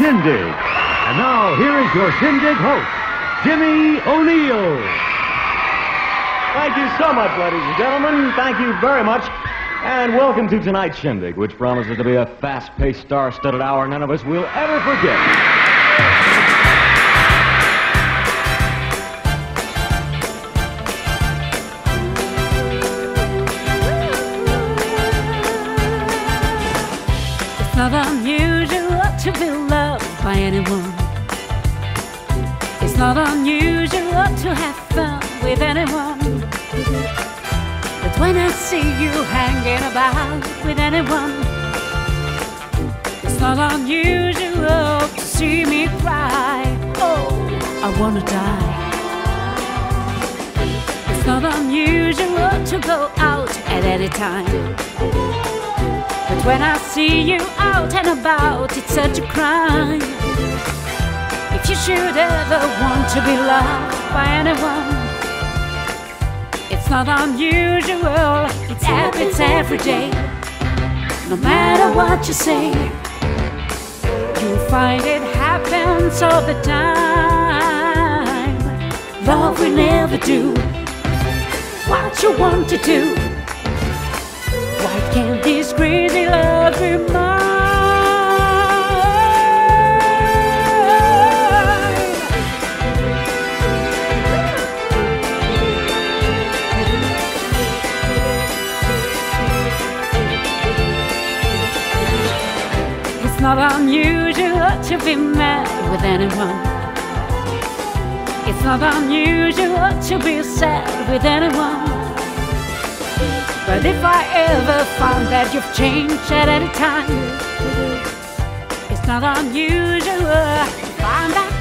Shindig. And now, here is your Shindig host, Jimmy O'Neill. Thank you so much, ladies and gentlemen. Thank you very much. And welcome to tonight's Shindig, which promises to be a fast paced, star studded hour none of us will ever forget. It's not unusual to be loved by anyone. It's not unusual to have fun with anyone. But when I see you hanging about with anyone, it's not unusual to see me cry. Oh, I wanna die. It's not unusual to go out at any time. When I see you out and about, it's such a crime. If you should ever want to be loved by anyone, it's not unusual, it happens every day. No matter what you say, you'll find it happens all the time. Love will never do what you want to do. Can't this crazy love be mine? It's not unusual to be mad with anyone. It's not unusual to be sad with anyone. But if I ever find that you've changed at any time, it's not unusual. To find that